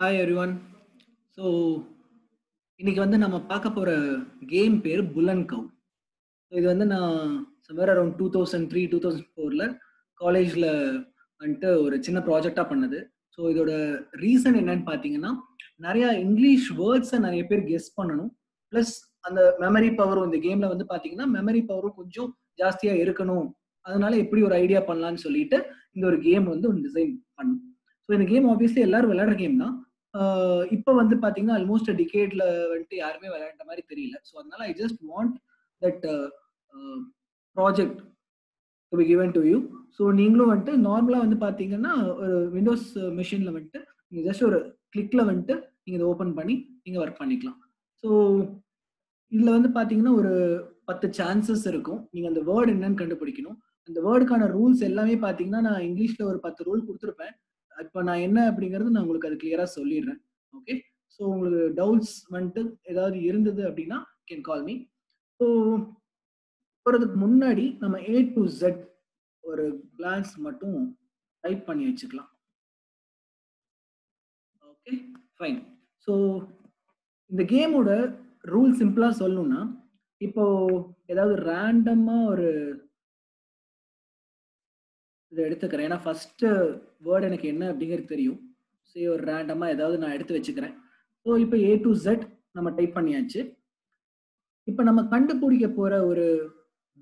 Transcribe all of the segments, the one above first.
Hi everyone so இன்னைக்கு வந்து நம்ம பார்க்க போகிற கேம் பேர் புல்லன் கவு ஸோ இது வந்து நான் somewhere around two thousand three two thousand ஃபோரில் காலேஜில் வந்துட்டு ஒரு சின்ன ப்ராஜெக்டாக பண்ணது. ஸோ இதோட ரீசன் என்னன்னு பார்த்தீங்கன்னா நிறையா இங்கிலீஷ் வேர்ட்ஸை நிறைய பேர் கெஸ் பண்ணணும். ப்ளஸ் அந்த மெமரி பவரும் இந்த கேமில் வந்து பார்த்தீங்கன்னா மெமரி பவரும் கொஞ்சம் ஜாஸ்தியாக இருக்கணும். அதனால எப்படி ஒரு ஐடியா பண்ணலான்னு சொல்லிட்டு இந்த ஒரு கேம் வந்து ஒன்று டிசைன் பண்ணும். ஸோ இந்த கேம் ஆப்வியஸ்லி எல்லாரும் விளையாடுற கேம் தான். இப்போ வந்து பார்த்தீங்கன்னா ஆல்மோஸ்ட் டிகேட்ல வந்துட்டு யாருமே விளையாண்ட மாதிரி தெரியல. ஸோ அதனால I just want that project to be given to you so நீங்களும் வந்துட்டு நார்மலாக வந்து பார்த்தீங்கன்னா ஒரு விண்டோஸ் மிஷினில் வந்துட்டு நீங்கள் ஜஸ்ட் ஒரு கிளிக்கில் வந்துட்டு நீங்கள் இதை ஓப்பன் பண்ணி நீங்கள் ஒர்க் பண்ணிக்கலாம். ஸோ இதில் வந்து பார்த்தீங்கன்னா ஒரு பத்து சான்சஸ் இருக்கும். நீங்கள் அந்த வேர்டு என்னன்னு கண்டுபிடிக்கணும். அந்த வேர்டுக்கான ரூல்ஸ் எல்லாமே பார்த்தீங்கன்னா நான் இங்கிலீஷில் ஒரு பத்து ரூல் கொடுத்துருப்பேன். இப்போ நான் என்ன அப்படிங்கிறது நான் உங்களுக்கு அது கிளியரா சொல்லிடுறேன். ஓகே ஸோ உங்களுக்கு டவுட்ஸ் வந்துட்டு ஏதாவது இருந்தது அப்படின்னா கேன் கால் மீ ஸோ போகிறதுக்கு முன்னாடி நம்ம ஏ டு ஜெட் ஒரு கிளான்ஸ் மட்டும் டைப் பண்ணி வச்சுக்கலாம். ஓகே ஃபைன் ஸோ இந்த கேமோட ரூல் சிம்பிளாக சொல்லணும்னா இப்போ ஏதாவது ரேண்டமாக ஒரு இதை எடுத்துக்கிறேன். ஏன்னா ஃபஸ்ட்டு வேர்டு எனக்கு என்ன அப்படிங்கிறது தெரியும். சரி ஒரு ரேண்டமாக ஏதாவது நான் எடுத்து வச்சுக்கிறேன். ஸோ இப்போ ஏ டு ஜெட் நம்ம டைப் பண்ணியாச்சு. இப்போ நம்ம கண்டுபிடிக்க போகிற ஒரு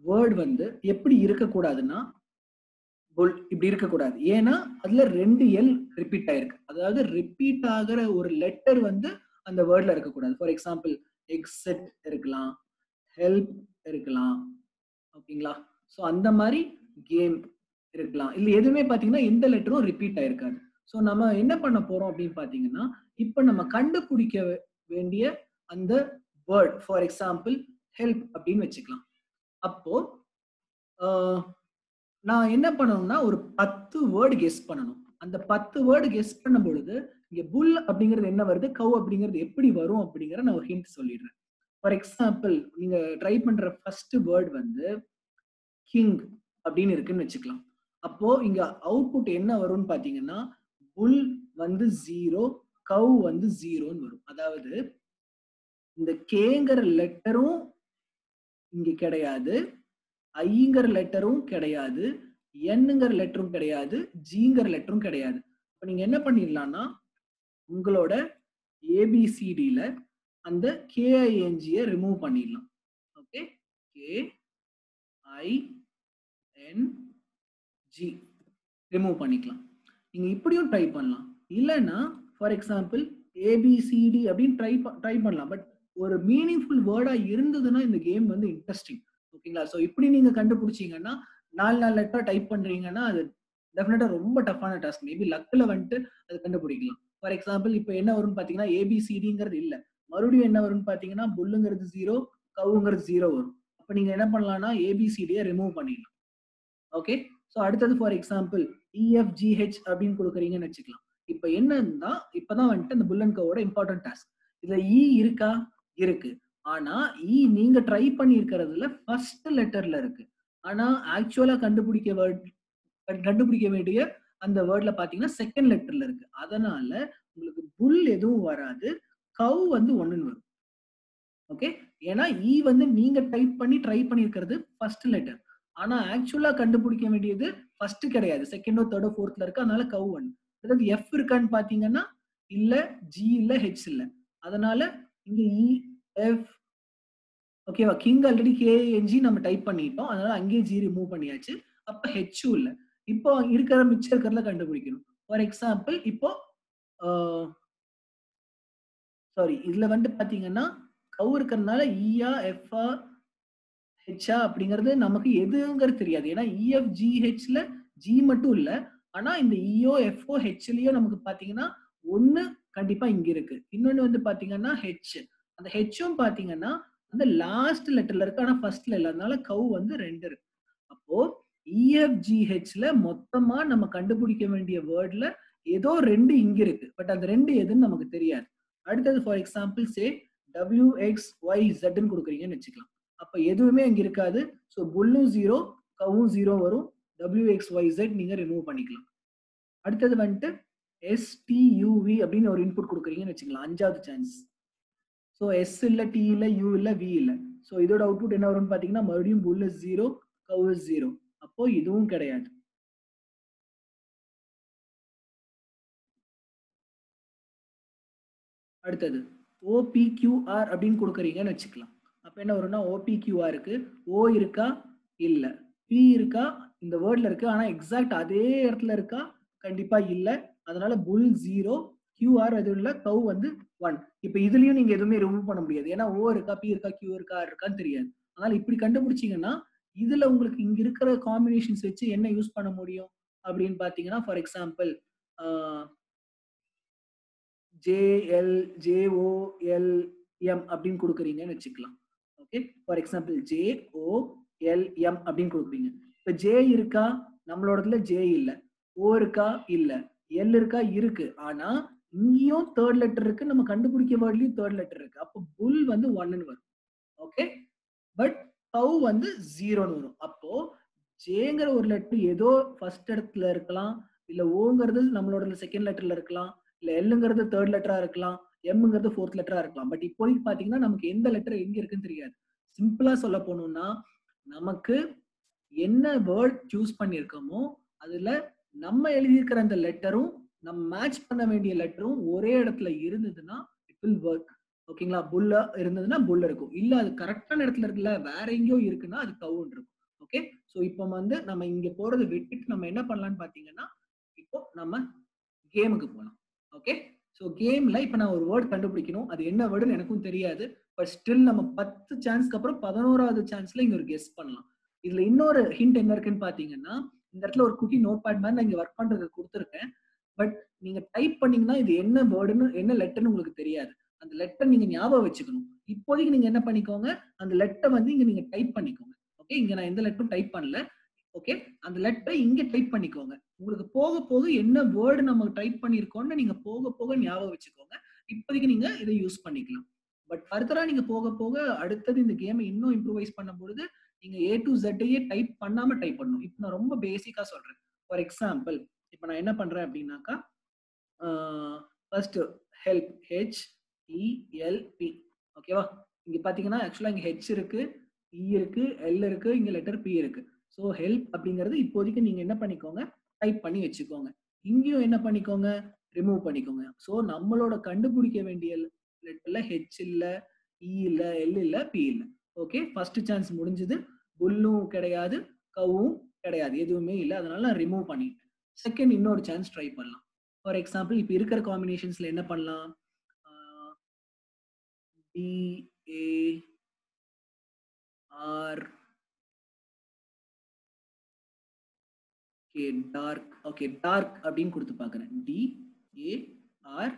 வேர்டு வந்து எப்படி இருக்கக்கூடாதுன்னா புல் இப்படி இருக்கக்கூடாது. ஏன்னா அதுல ரெண்டு எல் ரிப்பீட் ஆயிருக்கு. அதாவது ரிப்பீட் ஆகிற ஒரு லெட்டர் வந்து அந்த வேர்ட்ல இருக்கக்கூடாது. ஃபார் எக்ஸாம்பிள் எக்ஸெட் இருக்கலாம் ஹெல்ப் இருக்கலாம். ஓகேங்களா? ஸோ அந்த மாதிரி கேம் இருக்கலாம். இல்லை எதுவுமே பார்த்தீங்கன்னா எந்த லெட்டரும் ரிப்பீட் ஆயிருக்காது. ஸோ நம்ம என்ன பண்ண போறோம் அப்படின்னு பார்த்தீங்கன்னா இப்போ நம்ம கண்டுபிடிக்க வேண்டிய அந்த வேர்ட் ஃபார் எக்ஸாம்பிள் ஹெல்ப் அப்படின்னு வச்சுக்கலாம். அப்போ நான் என்ன பண்ணணும்னா ஒரு பத்து வேர்டு கெஸ் பண்ணணும். அந்த பத்து வேர்டு கெஸ் பண்ணும் பொழுது இங்க புல் அப்படிங்கிறது என்ன வருது? கவ் அப்படிங்கிறது எப்படி வரும் அப்படிங்கிற நான் ஒரு ஹிண்ட் சொல்லிடுறேன். ஃபார் எக்ஸாம்பிள் நீங்க ட்ரை பண்ற ஃபர்ஸ்ட் வேர்ட் வந்து கிங் அப்படின்னு இருக்குன்னு வச்சுக்கலாம். அப்போ இங்க அவுட்புட் என்ன வரும்னு பாத்தீங்கன்னா புல் வந்து ஜீரோ கவ் வந்து ஜீரோன்னு வரும். அதாவது இந்த கேங்கிற லெட்டரும் இங்க கிடையாது ஐங்கிற லெட்டரும் கிடையாது என்னுங்கிற லெட்டரும் கிடையாது ஜிங்கிற லெட்டரும் கிடையாது. இப்போ நீங்க என்ன பண்ணிடலாம்னா உங்களோட ஏபிசிடியில அந்த கேஐஎன்ஜியை ரிமூவ் பண்ணிடலாம். Okay K I N G remove பண்ணிக்கலாம். நீங்கள் இப்படியும் ட்ரை பண்ணலாம். இல்லைன்னா ஃபார் எக்ஸாம்பிள் ஏபிசிடி அப்படின்னு ட்ரை ட்ரை பண்ணலாம். பட் ஒரு மீனிங்ஃபுல் வேர்டாக இருந்ததுன்னா இந்த கேம் வந்து இன்ட்ரெஸ்டிங் ஓகேங்களா ஸோ இப்படி நீங்கள் கண்டுபிடிச்சிங்கன்னா நாலு நாலு லெட்டர் டைப் பண்ணுறீங்கன்னா அது டெஃபினட்டாக ரொம்ப டஃப்பான டாஸ்க் மேபி லக்கில் வந்துட்டு அது கண்டுபிடிக்கலாம். ஃபார் எக்ஸாம்பிள் இப்போ என்ன வரும்னு பார்த்தீங்கன்னா ஏபிசிடிங்கிறது இல்லை. மறுபடியும் என்ன வரும்னு பார்த்தீங்கன்னா புல்லுங்கிறது ஜீரோ கவுங்கிறது ஜீரோ வரும். அப்போ நீங்கள் என்ன பண்ணலாம்னா ஏபிசிடியை ரிமூவ் பண்ணிடலாம். ஓகே ஸோ அடுத்தது ஃபார் எக்ஸாம்பிள் இஎஃப்ஜிஹெச் அப்படின்னு கொடுக்குறீங்கன்னு வச்சுக்கலாம். இப்போ என்னன்னா இப்போதான் வந்துட்டு அந்த புல்லன் கவோட இம்பார்ட்டன்ட் டாஸ்க் இதுல இ இருக்கா? இருக்கு. ஆனா இ நீங்க ட்ரை பண்ணியிருக்கிறதுல ஃபர்ஸ்ட் லெட்டர்ல இருக்கு. ஆனா ஆக்சுவலா கண்டுபிடிக்க வேர்ட் கண்டுபிடிக்க வேண்டிய அந்த வேர்ட்ல பாத்தீங்கன்னா செகண்ட் லெட்டர்ல இருக்கு. அதனால உங்களுக்கு புல் எதுவும் வராது. கவ் வந்து ஒண்ணுன்னு வரும். ஓகே ஏன்னா இ வந்து நீங்க டைப் பண்ணி ட்ரை பண்ணியிருக்கிறது ஃபர்ஸ்ட் லெட்டர் ஆனா ஆக்சுவலா கண்டுபிடிக்க வேண்டியது ஃபர்ஸ்ட் கிடையாது. செகண்டோ தேர்டோ ஃபோர்த்ல இருக்கு. அதனால கவ் ஒன் அதாவது எஃப் இருக்கான்னு பாத்தீங்கன்னா இல்ல ஜி இல்ல ஹெச் இல்ல. அதனால இங்க இ எஃப் ஓகேவா கிங் ஆல்ரெடி கேஎன்ஜி நம்ம டைப் பண்ணிட்டோம். அதனால அங்கேயே ஜி ரிமூவ் பண்ணியாச்சு. அப்ப ஹெச்சும் இல்லை. இப்போ இருக்கிற மிச்சம் இருக்கிறதுல கண்டுபிடிக்கணும். ஃபார் எக்ஸாம்பிள் இப்போ சாரி இதுல வந்துட்டு பாத்தீங்கன்னா கவு இருக்கிறதுனால இஆ எஃப்ஆ ஹெச்ஆ அப்படிங்கிறது நமக்கு எதுங்கிறது தெரியாது. ஏன்னா இஎஃப் ஜிஹெச்ல ஜி மட்டும் இல்ல. ஆனா இந்த இஓ எஃப்ஓ ஹெச்லயோ நமக்கு பாத்தீங்கன்னா ஒன்னு கண்டிப்பா இங்க இருக்கு. இன்னொன்னு வந்து பாத்தீங்கன்னா ஹெச் அந்த ஹெச்சும் பாத்தீங்கன்னா அந்த லாஸ்ட் லெட்டர்ல இருக்கு. ஆனா ஃபர்ஸ்ட்ல இல்ல. அதனால கவு வந்து ரெண்டு இருக்கு. அப்போ இஎஃப்ஜிஹெச்ல மொத்தமா நம்ம கண்டுபிடிக்க வேண்டிய வேர்ட்ல ஏதோ ரெண்டு இங்க இருக்கு. பட் அந்த ரெண்டு எதுன்னு நமக்கு தெரியாது. அடுத்தது for example say W X Y ஜெட்னு கொடுக்குறீங்கன்னு வச்சுக்கலாம். அப்ப எதுவுமே அங்க இருக்காது. ஸோ புல்லும் ஜீரோ கவும் ஜீரோ வரும். டபிள்யூ எக்ஸ் ஒய் ஜெட் நீங்க ரிமூவ் பண்ணிக்கலாம். அடுத்தது வந்துட்டு எஸ்டியூவி அப்படின்னு ஒரு இன்புட் கொடுக்குறீங்கன்னு வச்சுக்கலாம். அஞ்சாவது சான்ஸ் ஸோ எஸ் இல்லை டி இல்லை யூ இல்லை வி இல்லை. ஸோ இதோட அவுட்புட் என்ன வரும்னு பார்த்தீங்கன்னா மறுபடியும் புல் ஜீரோ கவுஸ் ஜீரோ அப்போ இதுவும் கிடையாது. அடுத்தது ஓபிக்யூஆர் அப்படின்னு கொடுக்குறீங்கன்னு வச்சுக்கலாம். அப்ப என்ன வரும்னா ஓபிக்யூஆருக்கு ஓ இருக்கா. இல்ல. பி இருக்கா? இந்த வேர்ட்ல இருக்கு. ஆனா எக்ஸாக்ட் அதே இடத்துல இருக்கா? கண்டிப்பா இல்ல. அதனால புல் ஜீரோ கியூஆர் எதுவும் இல்ல. கவு வந்து ஒன் இப்ப இதுலயும் நீங்க எதுவுமே ரிமூவ் பண்ண முடியாது. ஏன்னா ஓ இருக்கா பி இருக்கா கியூ இருக்கா ஆர் இருக்கான்னு தெரியாது. அதனால இப்படி கண்டுபிடிச்சீங்கன்னா இதுல உங்களுக்கு இங்க இருக்கிற காம்பினேஷன்ஸ் வச்சு என்ன யூஸ் பண்ண முடியும்? அப்படின்னு பாத்தீங்கன்னா ஃபார் எக்ஸாம்பிள் ஜேஎல் ஜேஓஎல்எம் அப்படின்னு கொடுக்குறீங்கன்னு வச்சுக்கலாம். Okay for example J O L M அப்படின்னு கொடுக்குறீங்க இப்போ ஜே இருக்கா? நம்மளோடதுல ஜே இல்லை. ஓ இருக்கா? இல்லை. எல் இருக்கா? இருக்கு. ஆனா இங்கேயும் தேர்ட் லெட்டர் இருக்கு. நம்ம கண்டுபிடிக்க வேர்ட்லயும் தேர்ட் லெட்டர் இருக்கு. அப்போ புல் வந்து ஒன்னு வரும். ஓகே பட் டவு வந்து ஜீரோன்னு வரும். அப்போ ஜேங்கிற ஒரு லெட்டர் ஏதோ ஃபர்ஸ்ட் இடத்துல இருக்கலாம். இல்ல ஓங்கிறது நம்மளோட செகண்ட் லெட்டர்ல இருக்கலாம். இல்ல எல்லுங்கிறது தேர்ட் லெட்டரா இருக்கலாம். எம்ங்கிறது ஃபோர்த் லெட்டரா இருக்கலாம். பட் இப்போதைக்கு பாத்தீங்கன்னா நமக்கு எந்த லெட்டர் எங்க இருக்குன்னு தெரியாது. சிம்பிளா சொல்ல போனோம்னா நமக்கு என்ன வேர்ட் சூஸ் பண்ணியிருக்கோமோ அதுல நம்ம எழுதியிருக்கிற அந்த லெட்டரும் நம்ம மேட்ச் பண்ண வேண்டிய லெட்டரும் ஒரே இடத்துல இருந்ததுன்னா இட் வில் ஒர்க் ஓகேங்களா புல்ல இருந்ததுன்னா புல்ல இருக்கும். இல்ல அது கரெக்டான இடத்துல இருக்குல்ல வேற எங்கேயோ இருக்குன்னா அது கவுன் இருக்கும். ஓகே ஸோ இப்போ வந்து நம்ம இங்க போறதை விட்டுட்டு நம்ம என்ன பண்ணலாம்னு பாத்தீங்கன்னா இப்போ நம்ம கேமுக்கு போகலாம் ஓகே ஸோ கேம்ல இப்போ நான் ஒரு வேர்ட் கண்டுபிடிக்கணும். அது என்ன வேர்டுன்னு எனக்கும் தெரியாது. பட் ஸ்டில் நம்ம பத்து சான்ஸ்க்கு அப்புறம் பதினோராவது சான்ஸ்ல இங்க ஒரு கெஸ் பண்ணலாம். இதுல இன்னொரு ஹிண்ட் என்ன இருக்குன்னு பாத்தீங்கன்னா இந்த இடத்துல ஒரு குட்டி நோட் பேட் மாதிரி நான் இங்க ஒர்க் பண்றதுக்கு கொடுத்துருக்கேன். பட் நீங்க டைப் பண்ணீங்கன்னா இது என்ன வேர்டுன்னு என்ன லெட்டர்னு உங்களுக்கு தெரியாது. அந்த லெட்டர் நீங்க ஞாபகம் வச்சுக்கணும். இப்போதைக்கு நீங்க என்ன பண்ணிக்கோங்க அந்த லெட்டர் வந்து இங்க நீங்க டைப் பண்ணிக்கோங்க. ஓகே இங்க நான் எந்த லெட்டரும் டைப் பண்ணல. ஓகே அந்த லெட்டை இங்க டைப் பண்ணிக்கோங்க. உங்களுக்கு போக போக என்ன வேர்டு நம்ம டைப் பண்ணிருக்கோம்னு நீங்க போக போக ஞாபகம் வச்சுக்கோங்க. இப்போதைக்கு நீங்க இதை யூஸ் பண்ணிக்கலாம். பட் ஃபர்தரா நீங்க போக போக அடுத்தது இந்த கேமை இன்னும் இம்ப்ரூவைஸ் பண்ணும்பொழுது நீங்க ஏ டு ஜெட்டையே டைப் பண்ணாம டைப் பண்ணணும். இப்போ நான் ரொம்ப பேசிக்கா சொல்றேன். ஃபார் எக்ஸாம்பிள் இப்போ நான் என்ன பண்றேன் அப்படின்னாக்கா ஃபர்ஸ்ட் ஹெல்ப் ஹெச் இஎல்பி ஓகேவா இங்க பாத்தீங்கன்னா ஆக்சுவலா இங்க ஹெச் இருக்கு இ இருக்கு எல் இருக்கு இங்க லெட்டர் பி இருக்கு. ஸோ ஹெல்ப் அப்படிங்கிறது இப்போதைக்கு நீங்க என்ன பண்ணிக்கோங்க டைப் பண்ணி வச்சுக்கோங்க. இங்கேயும் என்ன பண்ணிக்கோங்க ரிமூவ் பண்ணிக்கோங்க. ஸோ நம்மளோட கண்டுபிடிக்க வேண்டிய லெட்டர்ல ஹெச் இல்ல இ இல்ல எல் இல்ல பி இல்ல. ஓகே ஃபர்ஸ்ட் சான்ஸ் முடிஞ்சது. புல்லும் கிடையாது கவும் கிடையாது. எதுவுமே இல்லை. அதனால நான் ரிமூவ் பண்ணிட்டேன். செகண்ட் இன்னொரு சான்ஸ் ட்ரை பண்ணலாம். ஃபார் எக்ஸாம்பிள் இப்போ இருக்கிற காம்பினேஷன்ஸ்ல என்ன பண்ணலாம்? T A R okay dark okay dark அப்படின்னு கொடுத்து பார்க்குறேன். டி ஏ ஆர்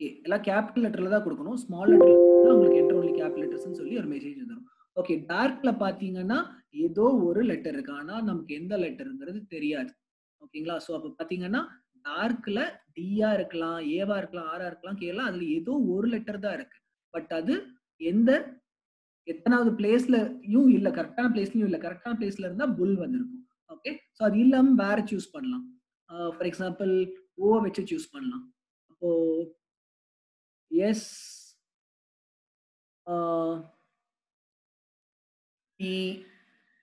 ஏ எல்லாம் கேபிட்டல் லெட்டரில் தான் கொடுக்கணும். ஸ்மால் லெட்டர்ல உங்களுக்கு என்டர் ஒன்லி கேபிட்டல் லெட்டர்ஸ்னு சொல்லி ஒரு மெசேஜ் வந்துடும் ஓகே டார்க்ல பார்த்தீங்கன்னா ஏதோ ஒரு லெட்டர் இருக்கு. ஆனால் நமக்கு எந்த லெட்டருங்கிறது தெரியாது. ஓகேங்களா ஸோ அப்போ பார்த்தீங்கன்னா டார்க்ல டியா இருக்கலாம் ஏவா இருக்கலாம் ஆரா இருக்கலாம் கேலாம் அதுல ஏதோ ஒரு லெட்டர் தான் இருக்கு. பட் அது எந்த எத்தனாவது பிளேஸ்லயும் இல்லை கரெக்டான பிளேஸ்லயும் இல்லை கரெக்டான பிளேஸ்ல இருந்தால் புல் வந்திருக்கும். ஓகே ஸோ அது இல்லாமல் வேற சூஸ் பண்ணலாம். ஃபார் எக்ஸாம்பிள் ஓ வச்சு சூஸ் பண்ணலாம். அப்போ S E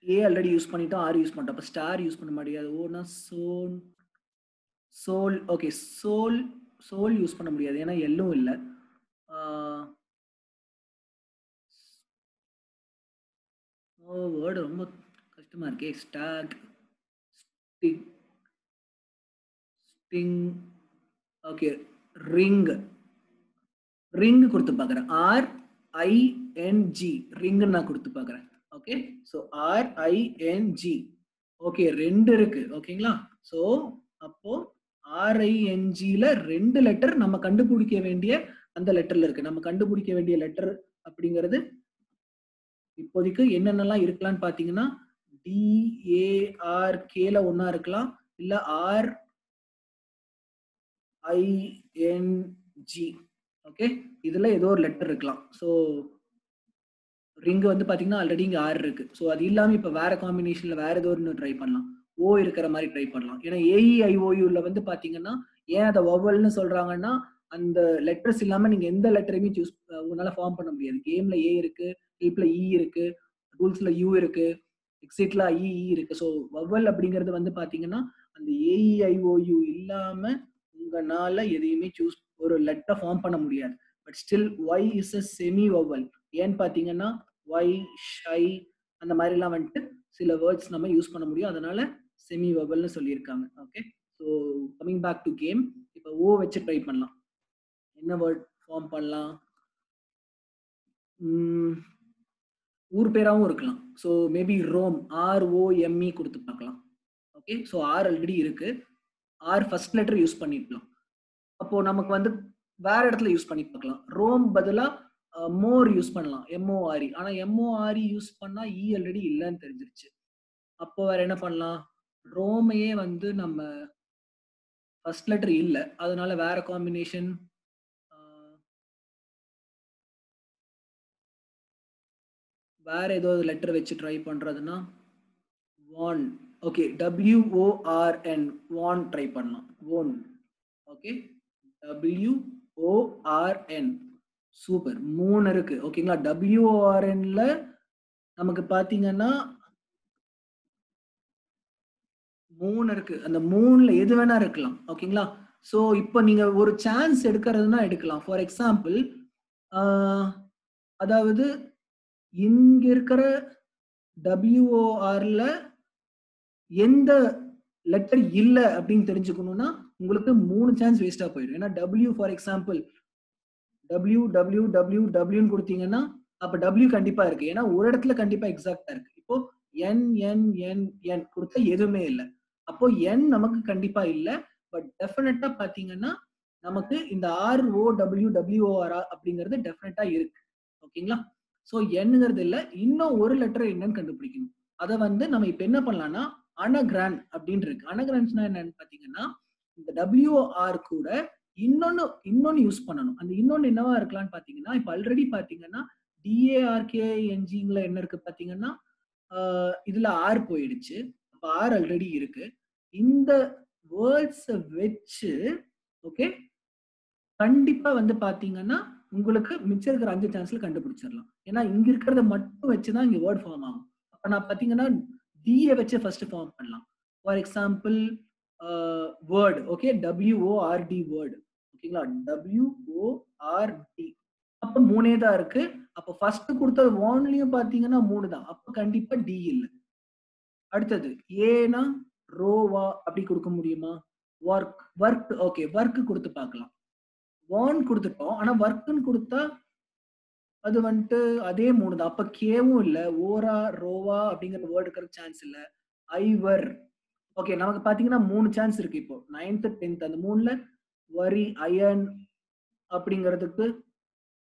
A already use பண்ணிட்டோம். ஆர் யூஸ் பண்ணிட்டோம். அப்போ ஸ்டார் யூஸ் பண்ண முடியாது. ஓனா zone sole okay sole sole use பண்ண முடியாது. ஏன்னா எல்லும் இல்லை. ஓ uh, வேர்டு oh, ரொம்ப கஷ்டமாக இருக்கே. Stock stick sting okay ring ring கொடுத்து பார்க்குறேன். R I N G ring நான் கொடுத்து பார்க்குறேன். Okay so R I N G okay ரெண்டு இருக்கு. ஓகேங்களா ஸோ அப்போ ஆர்ஐஎன்ஜியில் ரெண்டு லெட்டர் நம்ம கண்டுபிடிக்க வேண்டிய அந்த லெட்டர்ல இருக்கு. நம்ம கண்டுபிடிக்க வேண்டிய லெட்டர் அப்படிங்கிறது இப்போதைக்கு என்னென்னலாம் இருக்கலாம்னு பார்த்தீங்கன்னா டிஏஆர் கேல ஒன்னா இருக்கலாம். இல்ல ஆர் ஐஎன்ஜி ஓகே இதுல ஏதோ ஒரு லெட்டர் இருக்கலாம். ஸோ ரிங் வந்து பாத்தீங்கன்னா ஆல்ரெடி இங்க ஆர் இருக்கு. ஸோ அது இல்லாமல் இப்ப வேற காம்பினேஷன்ல வேற ஏதோ ஒன்று ட்ரை பண்ணலாம். ஓ இருக்கிற மாதிரி ட்ரை பண்ணலாம். ஏன்னா ஏஇஐஓயூல வந்து பாத்தீங்கன்னா ஏன் அதை ஒவ்வொல்னு சொல்றாங்கன்னா அந்த லெட்டர்ஸ் இல்லாம நீங்க எந்த லெட்டரையுமே சூஸ் உங்களால ஃபார்ம் பண்ண முடியாது. கேம்ல ஏ இருக்கு ஹெல்ப்ல இ e இருக்கு ரூல்ஸ்ல யூ இருக்கு. எக்ஸிட்லா இஇ இருக்கு. ஸோ வவல் அப்படிங்கிறது வந்து பாத்தீங்கன்னா அந்த ஏஇஐஓயு இல்லாம உங்களால எதையுமே சூஸ் ஒரு லெட்டர் ஃபார்ம் பண்ண முடியாது. But still Y is a semi vowel ஏன்னு பாத்தீங்கன்னா ஒய் ஷை அந்த மாதிரிலாம் வந்துட்டு சில வேர்ட்ஸ் நம்ம யூஸ் பண்ண முடியும். அதனால செமி வவல்னு சொல்லியிருக்காங்க. Okay so coming back to game இப்போ ஓ வச்சு ட்ரை பண்ணலாம். என்ன வேர்ட் ஃபார்ம் பண்ணலாம்? ஊர் பேராகவும் இருக்கலாம். So maybe Rome R O M E கொடுத்து பார்க்கலாம். ஓகே ஸோ ஆர் ஆல்ரெடி இருக்கு. ஆர் ஃபர்ஸ்ட் லெட்டர் யூஸ் பண்ணிக்கலாம் அப்போ நமக்கு வந்து வேற இடத்துல யூஸ் பண்ணி பார்க்கலாம். ரோம் பதிலாக மோர் யூஸ் பண்ணலாம். எம்ஓஆர்இ ஆனால் M O R E use பண்ணால் இ ஆல்ரெடி இல்லைன்னு தெரிஞ்சிருச்சு. அப்போ வேற என்ன பண்ணலாம்? ரோமையே வந்து நம்ம ஃபர்ஸ்ட் லெட்டர் இல்லை. அதனால வேற காம்பினேஷன் வேற ஏதோ லெட்டர் வச்சு ட்ரை பண்றதுன்னா worn okay W O R N worn try பண்ணலாம். Own okay W O R N super மூணு இருக்கு. ஓகேங்களா டபிள்யூஓஆர்என்ல நமக்கு பாத்தீங்கன்னா மூணு இருக்கு. அந்த மூணுல எது வேணா இருக்கலாம். ஓகேங்களா ஸோ இப்போ நீங்க ஒரு சான்ஸ் எடுக்கிறதுனா எடுக்கலாம். ஃபார் எக்ஸாம்பிள் அதாவது இங்க இருக்கிற டபிள்யூஓஆர்ல எந்த லெட்டர் இல்ல அப்படின்னு தெரிஞ்சுக்கணும்னா உங்களுக்கு மூணு சான்ஸ் வேஸ்டா போயிடும். ஏன்னா W for example W W W டபிள்யூன்னு கொடுத்தீங்கன்னா அப்ப டபிள்யூ கண்டிப்பா இருக்கு. ஏன்னா ஒரு இடத்துல கண்டிப்பா எக்ஸாக்டா இருக்கு. இப்போ என் என் என் என் கொடுத்தா எதுவுமே இல்லை. அப்போ என் நமக்கு கண்டிப்பா இல்லை. பட் டெஃபினட்டா பாத்தீங்கன்னா நமக்கு இந்த ஆர் ஓ டபிள்யூ டபிள்யூஓஆர் அப்படிங்கிறது டெஃபினட்டா இருக்கு. ஓகேங்களா? ஸோ என்னங்கிறது இல்லை இன்னும் ஒரு லெட்டர் என்னன்னு கண்டுபிடிக்கணும். அதை வந்து நம்ம இப்போ என்ன பண்ணலாம்னா அனகிரான் அப்படின்னு இருக்கு. அனகிரான்ஸ்னா என்னன்னு பார்த்தீங்கன்னா இந்த டபிள்யூஆர் கூட இன்னொன்னு இன்னொன்னு யூஸ் பண்ணணும். அந்த இன்னொன்னு என்னவா இருக்கலாம்னு பார்த்தீங்கன்னா இப்போ ஆல்ரெடி பார்த்தீங்கன்னா டிஏஆர்கேஎன்ஜிங்கில் என்ன இருக்கு பார்த்தீங்கன்னா இதுல ஆர் போயிடுச்சு. அப்போ ஆர் ஆல்ரெடி இருக்கு. இந்த வேர்ட்ஸை வச்சு ஓகே கண்டிப்பா வந்து பாத்தீங்கன்னா உங்களுக்கு மிச்சம் இருக்கிற அஞ்சு சான்ஸ்ல கண்டுபிடிச்சிடலாம். ஏன்னா இங்க இருக்கிறத மட்டும் வச்சுதான் இங்க வேர்ட் ஃபார்ம் ஆகும். அப்ப நான் பாத்தீங்கன்னா டிஏ வச்சு ஃபர்ஸ்ட் ஃபார்ம் பண்ணலாம். For example word okay W O R D word ஓகேங்களா? டபிள்யூஓஆர்டி அப்ப மூணே தான் இருக்கு. அப்ப ஃபர்ஸ்ட் கொடுத்தது ஒன்லயும் பாத்தீங்கன்னா மூணு தான். அப்ப கண்டிப்பா டி இல்லை. அடுத்தது ஏனா ரோவா அப்படி கொடுக்க முடியுமா? ஒர்க் ஒர்க் ஓகே ஒர்க் கொடுத்து பார்க்கலாம். வான் கொடுத்துட்டோம். ஆனா ஒர்க்குன்னு கொடுத்தா அது வந்துட்டு அதே மூணு தான். அப்ப கேவும் இல்ல. ஓரா ரோவா அப்படிங்கிற வேர்டு இருக்கிற சான்ஸ் இல்ல. ஐவர் ஓகே நமக்கு பாத்தீங்கன்னா மூணு சான்ஸ் இருக்கு இப்போ. நைன்த் டென்த் அந்த மூணுல வரி அயன் அப்படிங்கிறதுக்கு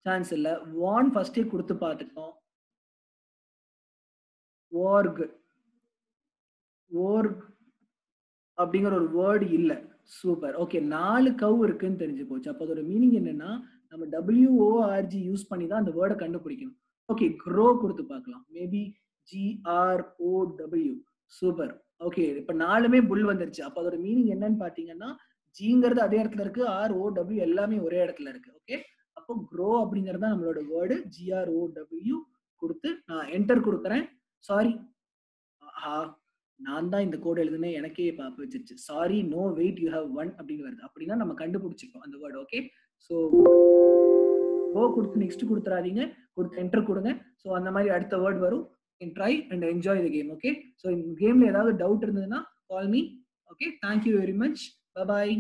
சான்ஸ் இல்ல. வான் ஃபர்ஸ்டே கொடுத்து பார்த்துட்டோம் ஓர்க் ஓர்க் அப்படிங்கிற ஒரு வேர்டு இல்லை. சூப்பர். ஓகே நாலு கவ் இருக்குன்னு தெரிஞ்சு போச்சு. அப்போ அதோட மீனிங் என்னன்னா நம்ம டபிள்யூஓஆர்ஜி யூஸ் பண்ணி தான் அந்த வேர்டை கண்டுபிடிக்கணும். ஓகே க்ரோ கொடுத்து பார்க்கலாம். Maybe G R O W super. Okay இப்ப நாலுமே புல் வந்துருச்சு. அப்போ அதோட மீனிங் என்னன்னு பாத்தீங்கன்னா ஜிங்கிறது அதே இடத்துல இருக்கு ஆர் ஓ டபிள்யூ எல்லாமே ஒரே இடத்துல இருக்கு. ஓகே அப்போ க்ரோ அப்படிங்கிறது தான் நம்மளோட வேர்டு ஜிஆர்ஓ டபிள்யூ கொடுத்து நான் என்டர் கொடுக்குறேன். சாரி ஆஹா. நான் தான் இந்த கோடு எழுதுனேன் எனக்கே பாப்பு வச்சிருச்சு. Sorry no wait you have won அப்படின்னு வருது. அப்படின்னா நம்ம கண்டுபிடிச்சிருக்கோம் அந்த வேர்டு ஓகே ஸோ ஓ கொடுத்து நெக்ஸ்ட் கொடுத்துறாதீங்க. கொடுத்து என்டர் கொடுங்க. ஸோ அந்த மாதிரி அடுத்த வேர்ட் வரும். In try and enjoy the game okay so இந்த கேம்ல ஏதாவது டவுட் இருந்ததுன்னா call me okay thank you very much bye